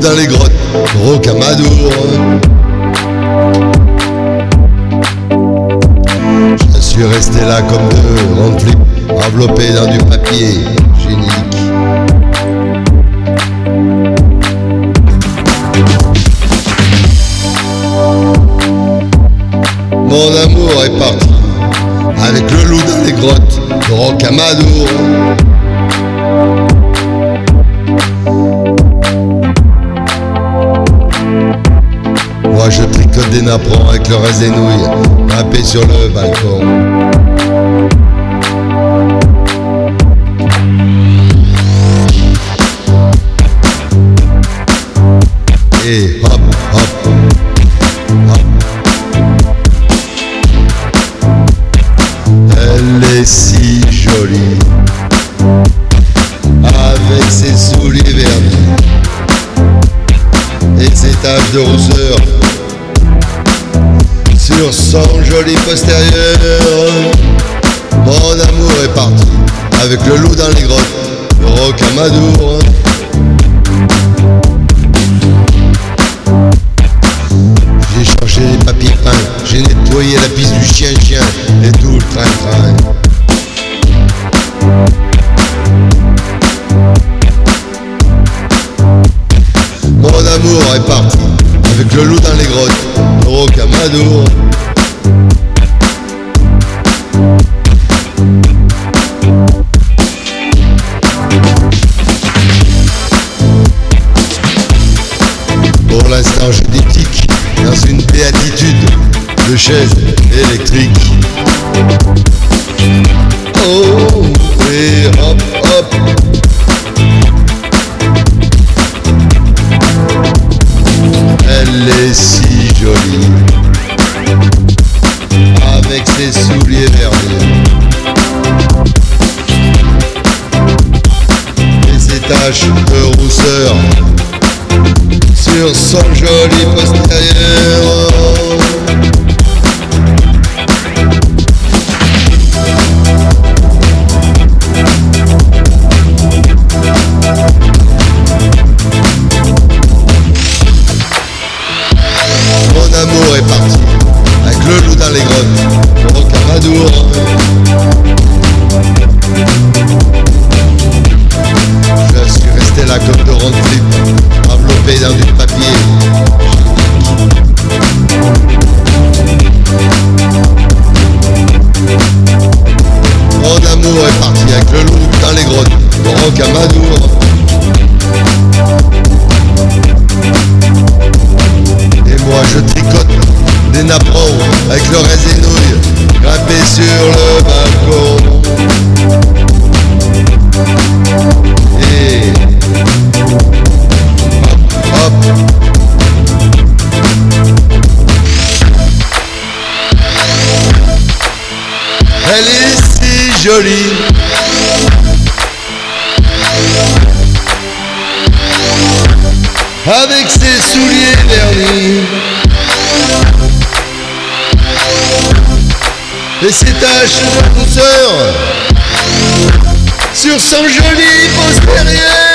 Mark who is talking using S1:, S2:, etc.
S1: dans les grottes, rocamadour. Je suis resté là comme deux ronds flip, enveloppé dans du papier génique. Mon amour est parti avec le loup dans les grottes Rocamadour. Napperons avec le reste des nouilles, nappé sur le balcon. Et hop, hop, hop. Elle est si jolie avec ses souliers vernis et ses taches de rousseur sur son joli postérieur. Mon amour est parti avec le loup dans les grottes, le rocamadour. J'ai changé les papiers peints, j'ai nettoyé la piste du chien-chien et tout le train-train. Mon amour est parti avec le loup dans les grottes, rocamadour. Pour l'instant, je tics dans une béatitude de chaise électrique. Elle est si jolie. Avec ses souliers vernis et ses taches de rousseur. Sur son joli postérieur. Amour est parti avec le loup dans les grottes, le rocamadour. Je suis resté là comme de rondes flip, enveloppé dans du papier. Mon amour est parti avec le loup dans les grottes, le rocamadour. Avec le nouilles grimpé sur le balcon. Et hop. Elle est si jolie. Avec ses souliers vernis et ses taches de douceur sur son joli postérieur.